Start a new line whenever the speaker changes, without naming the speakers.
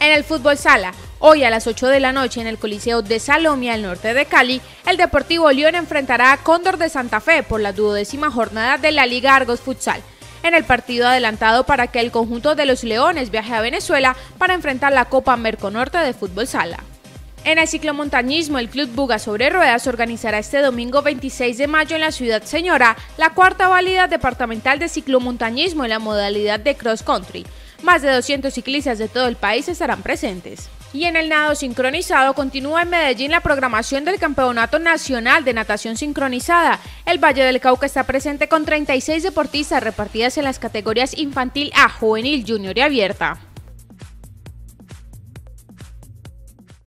En el fútbol sala, hoy a las 8 de la noche en el Coliseo de Salomia, al norte de Cali, el Deportivo León enfrentará a Cóndor de Santa Fe por la duodécima jornada de la Liga Argos Futsal. En el partido adelantado para que el conjunto de los Leones viaje a Venezuela para enfrentar la Copa Merconorte de Fútbol Sala. En el ciclomontañismo, el Club Buga sobre Ruedas organizará este domingo 26 de mayo en la ciudad señora la cuarta válida departamental de ciclomontañismo en la modalidad de cross country. Más de 200 ciclistas de todo el país estarán presentes. Y en el nado sincronizado continúa en Medellín la programación del Campeonato Nacional de Natación Sincronizada. El Valle del Cauca está presente con 36 deportistas repartidas en las categorías infantil A, juvenil, junior y abierta.